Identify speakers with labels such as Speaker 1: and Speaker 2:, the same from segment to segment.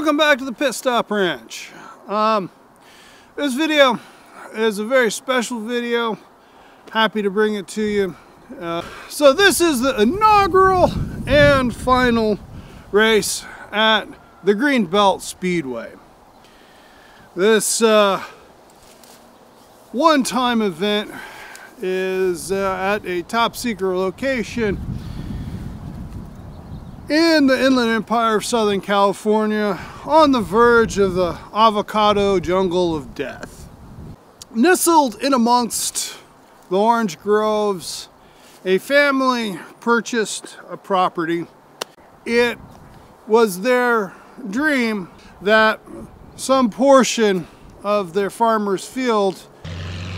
Speaker 1: Welcome back to the Pit Stop Ranch. Um, this video is a very special video. Happy to bring it to you. Uh, so this is the inaugural and final race at the Greenbelt Speedway. This uh, one-time event is uh, at a top secret location in the Inland Empire of Southern California on the verge of the avocado jungle of death. Nestled in amongst the orange groves, a family purchased a property. It was their dream that some portion of their farmer's field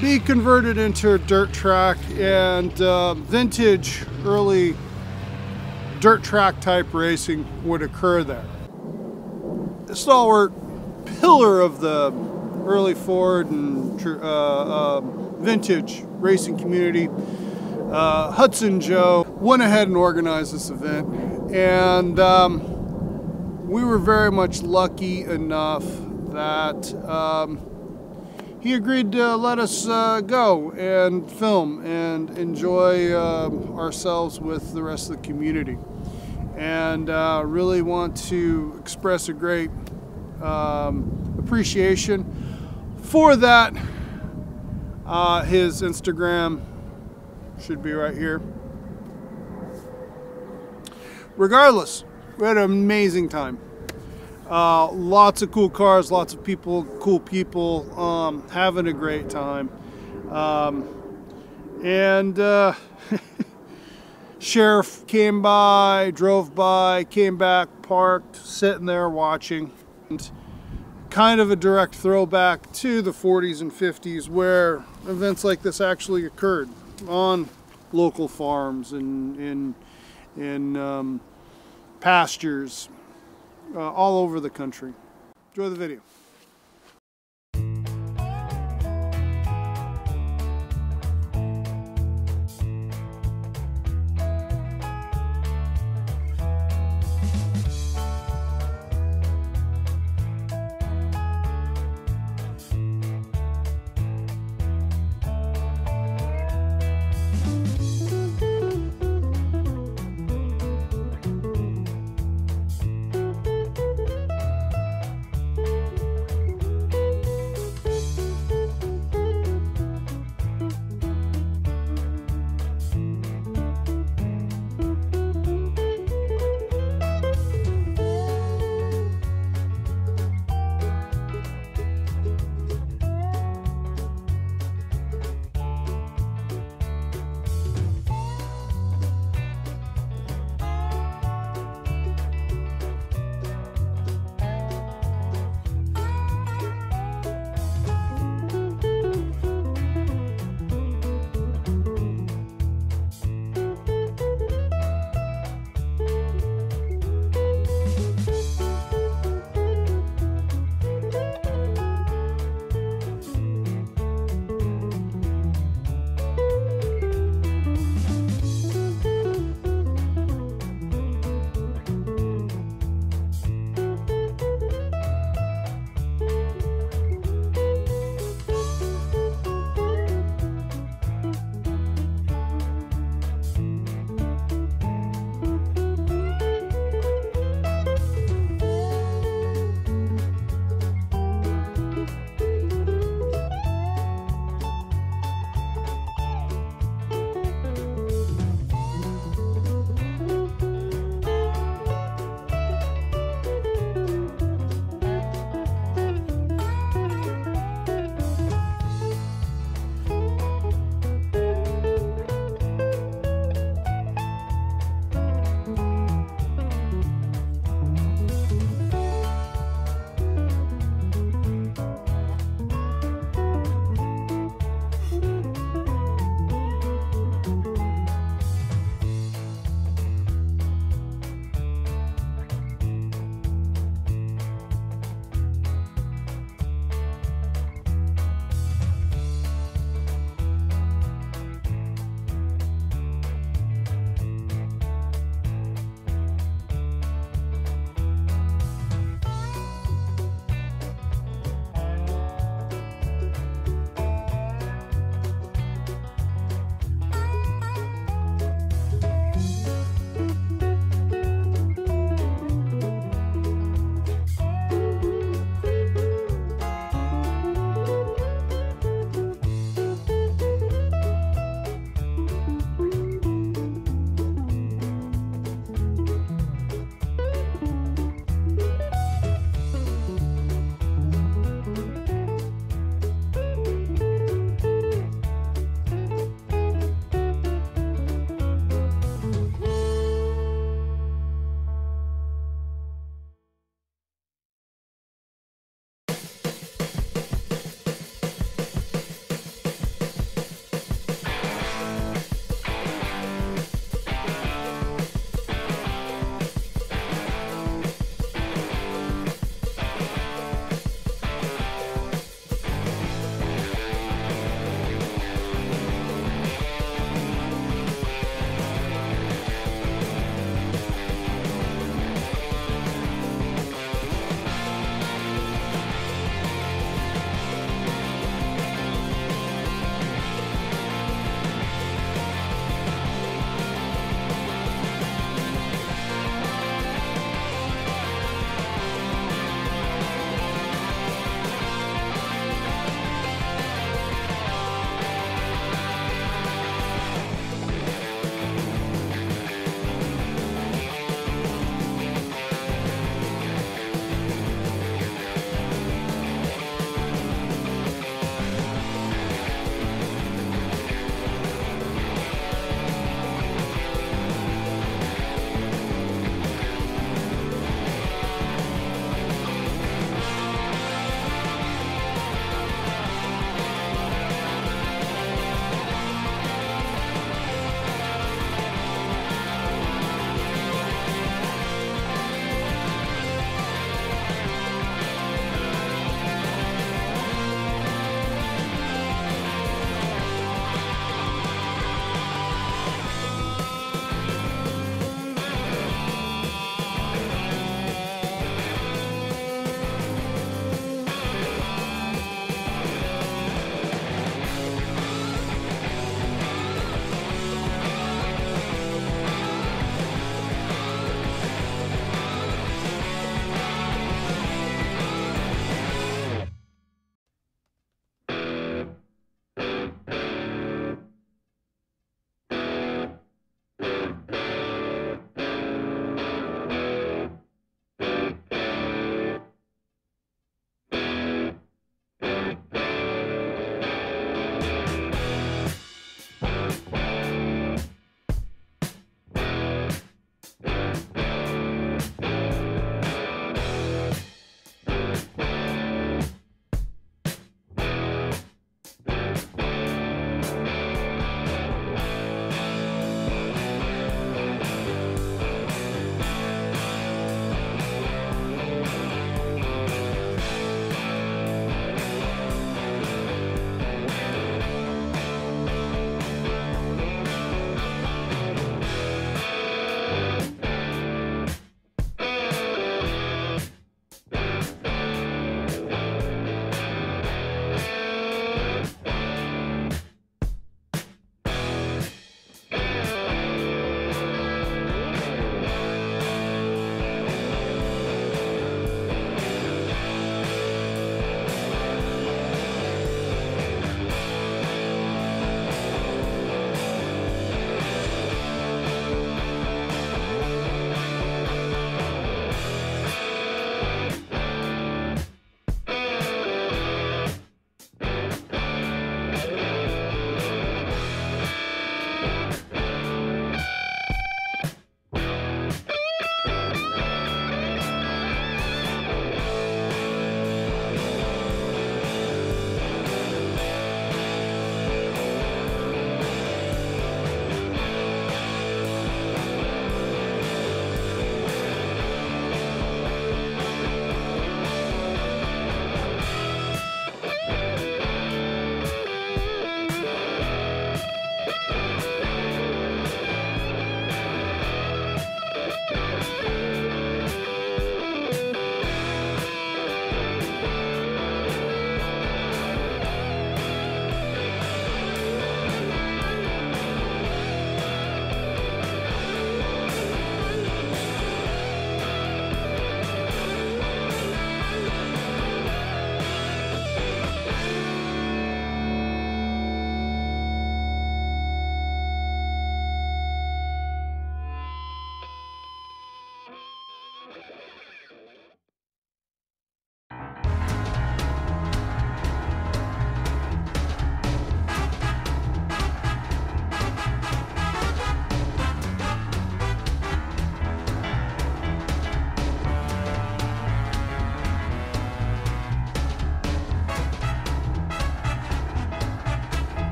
Speaker 1: be converted into a dirt track and uh, vintage early dirt track type racing would occur there. A stalwart pillar of the early Ford and uh, uh, vintage racing community, uh, Hudson Joe, went ahead and organized this event. And um, we were very much lucky enough that um, he agreed to let us uh, go and film and enjoy uh, ourselves with the rest of the community. And uh, really want to express a great um, appreciation for that. Uh, his Instagram should be right here. Regardless, we had an amazing time. Uh, lots of cool cars, lots of people, cool people, um, having a great time. Um, and uh, sheriff came by, drove by, came back, parked, sitting there watching. And kind of a direct throwback to the 40s and 50s where events like this actually occurred on local farms and in, in um, pastures uh, all over the country. Enjoy the video.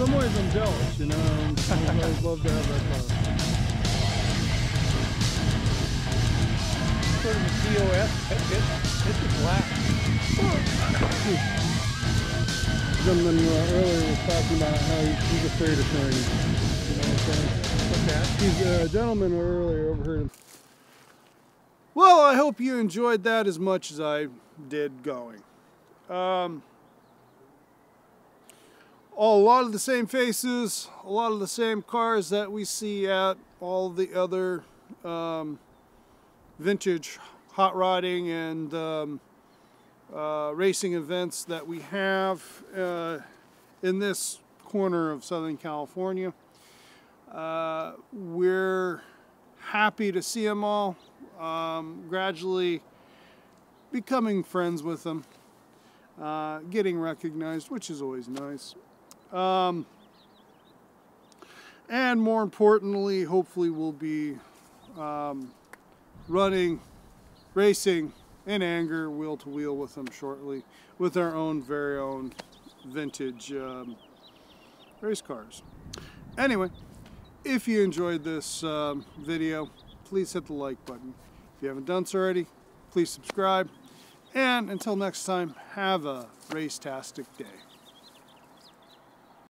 Speaker 1: Some ways, I'm jealous. You know, I'd always love to have that car.
Speaker 2: Sort of a COS. It, it, it's a black.
Speaker 1: Gentleman uh, earlier was talking about how he, he's afraid of training. You know what I'm saying?
Speaker 2: What's that?
Speaker 1: He's a gentleman earlier overheard him. Well, I hope you enjoyed that as much as I did going. Um, a lot of the same faces, a lot of the same cars that we see at all the other um, vintage hot rodding and um, uh, racing events that we have uh, in this corner of Southern California. Uh, we're happy to see them all, um, gradually becoming friends with them, uh, getting recognized, which is always nice. Um, and more importantly, hopefully, we'll be um, running, racing in anger, wheel to wheel with them shortly, with our own very own vintage um, race cars. Anyway, if you enjoyed this um, video, please hit the like button. If you haven't done so already, please subscribe. And until next time, have a race-tastic day.